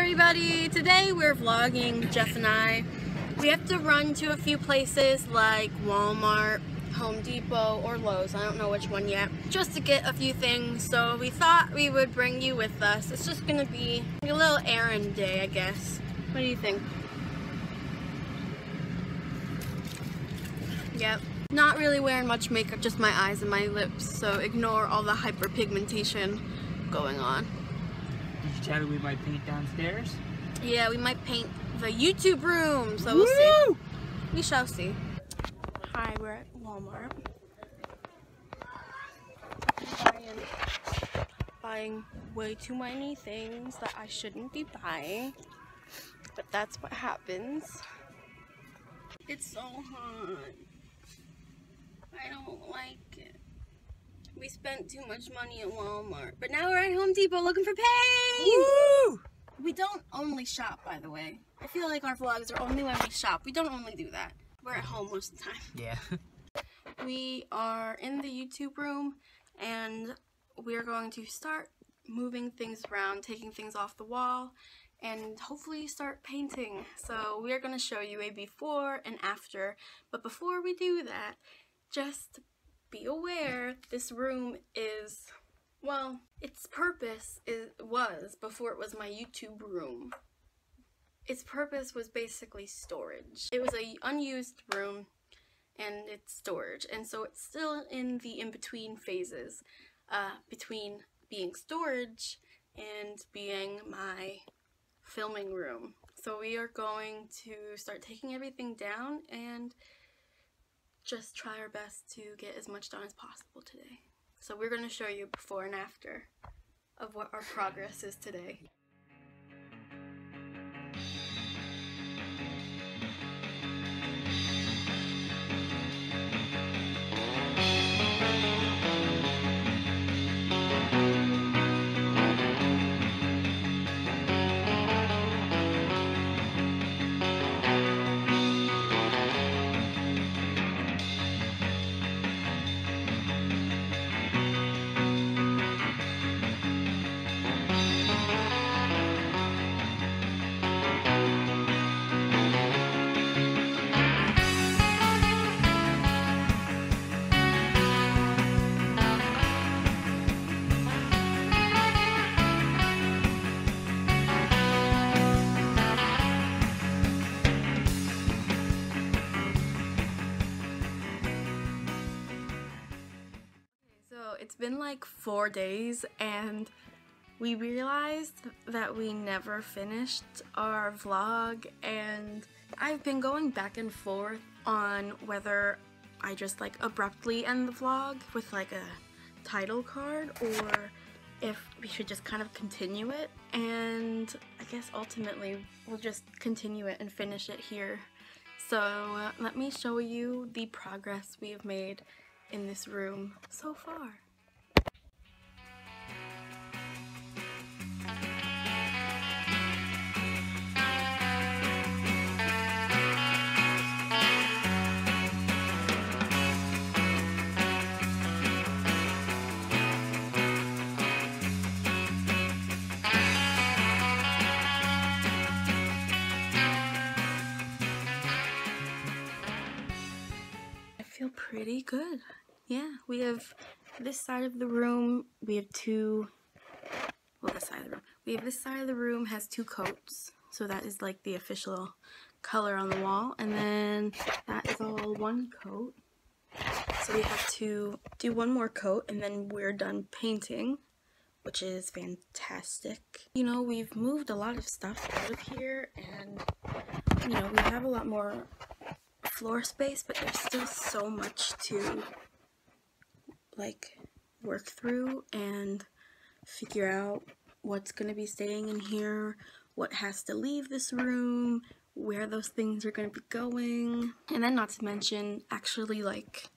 everybody! Today we're vlogging, Jeff and I. We have to run to a few places like Walmart, Home Depot, or Lowe's. I don't know which one yet. Just to get a few things. So we thought we would bring you with us. It's just gonna be a little errand day, I guess. What do you think? Yep. Not really wearing much makeup, just my eyes and my lips. So ignore all the hyperpigmentation going on. Did you tell her we might paint downstairs? Yeah, we might paint the YouTube room, so we'll see. We shall see. Hi, we're at Walmart. Buying, buying way too many things that I shouldn't be buying. But that's what happens. It's so hot. I don't like it. We spent too much money at Walmart. But now we're at Home Depot looking for paint! Woo! We don't only shop, by the way. I feel like our vlogs are only when we shop. We don't only do that. We're at home most of the time. Yeah. We are in the YouTube room and we're going to start moving things around, taking things off the wall, and hopefully start painting. So we're going to show you a before and after. But before we do that, just be aware this room is well, its purpose is, was, before it was my YouTube room, its purpose was basically storage. It was a unused room and it's storage. And so it's still in the in-between phases uh, between being storage and being my filming room. So we are going to start taking everything down and just try our best to get as much done as possible today. So we're going to show you before and after of what our progress is today. It's been like four days and we realized that we never finished our vlog and I've been going back and forth on whether I just like abruptly end the vlog with like a title card or if we should just kind of continue it and I guess ultimately we'll just continue it and finish it here. So uh, let me show you the progress we have made in this room so far. Pretty good. Yeah, we have this side of the room, we have two, well this side of the room, we have this side of the room has two coats, so that is like the official color on the wall, and then that is all one coat. So we have to do one more coat and then we're done painting, which is fantastic. You know, we've moved a lot of stuff out of here and, you know, we have a lot more floor space, but there's still so much to like work through and figure out what's going to be staying in here, what has to leave this room, where those things are going to be going, and then not to mention actually like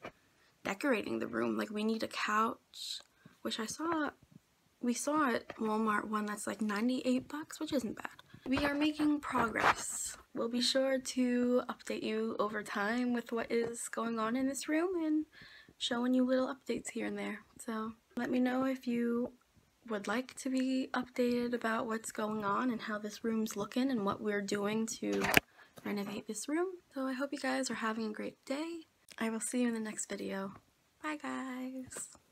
decorating the room. Like we need a couch, which I saw we saw at Walmart one that's like 98 bucks, which isn't bad. We are making progress. We'll be sure to update you over time with what is going on in this room and showing you little updates here and there. So let me know if you would like to be updated about what's going on and how this room's looking and what we're doing to renovate this room. So I hope you guys are having a great day. I will see you in the next video. Bye guys!